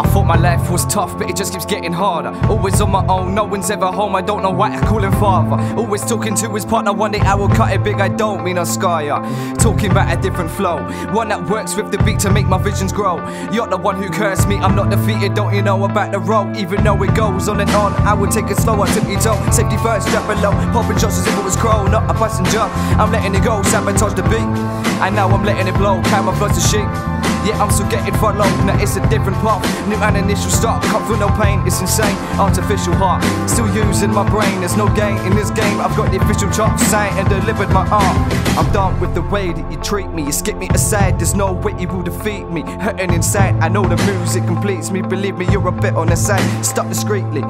I thought my life was tough, but it just keeps getting harder. Always on my own, no one's ever home. I don't know why I call him father. Always talking to his partner, one day I will cut it big. I don't mean a ya. Talking about a different flow, one that works with the beat to make my visions grow. You're the one who cursed me, I'm not defeated. Don't you know about the road? Even though it goes on and on, I would take it slow. I took you toe, safety first, drop below. Popping shots as if it was crow, not a passenger. I'm letting it go, sabotage the beat. And now I'm letting it blow, camouflage the sheep. Yeah, I'm still getting followed. Now it's a different path. New and initial start. Come through no pain. It's insane. Artificial heart. Still using my brain. There's no gain in this game. I've got the official chop signed and delivered my art. I'm done with the way that you treat me. You skip me aside. There's no way you will defeat me. Hurting inside. I know the music completes me. Believe me, you're a bit on the side. Stop discreetly.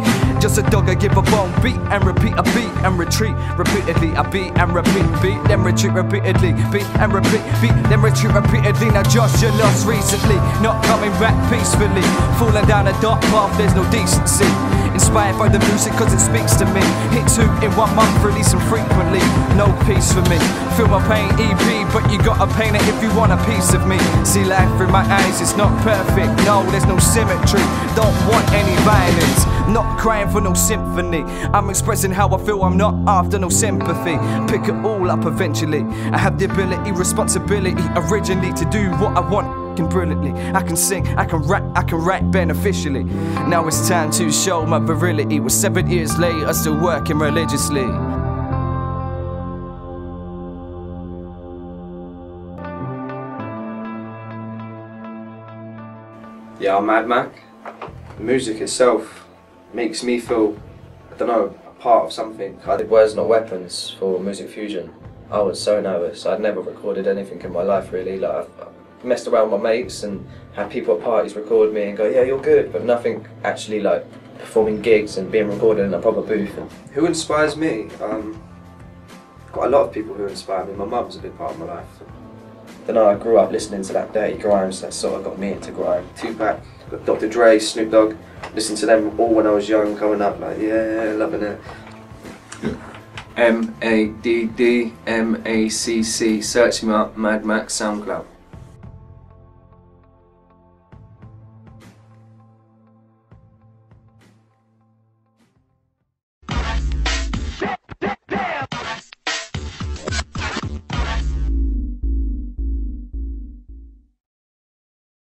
Just a dog. I give a bone. Beat and repeat. I beat and retreat repeatedly. I beat and repeat. Beat then retreat repeatedly. Beat and repeat. Beat then retreat repeatedly. Now just you're lost recently, not coming back peacefully. Falling down a dark path, there's no decency. Inspired by the music cause it speaks to me. Hit two in one month, release them frequently. No peace for me. Feel my pain, EP, but you gotta paint it if you want a piece of me. See life through my eyes, it's not perfect. No, there's no symmetry. Don't want any violence. Not crying for no symphony. I'm expressing how I feel, I'm not after no sympathy. Pick it all up eventually. I have the ability, responsibility originally to do what I want brilliantly. I can sing, I can rap, I can rap beneficially. Now it's time to show my virility. With seven years later, still working religiously. Yeah, I'm Madd Macc. The music itself makes me feel, I don't know, a part of something. I did Words Not Weapons for Music Fusion. I was so nervous. I'd never recorded anything in my life really. Like I've messed around with my mates and had people at parties record me and go, yeah, you're good, but nothing actually like performing gigs and being recorded in a proper booth. And Who inspires me? Um, got a lot of people who inspire me. My mum's a big part of my life. then I grew up listening to that dirty grime, so that sort of got me into grime. Tupac, got Dr. Dre, Snoop Dogg. Listened to them all when I was young, coming up, like yeah, loving it. M A D D M A C C. Search me up, Madd Macc SoundCloud.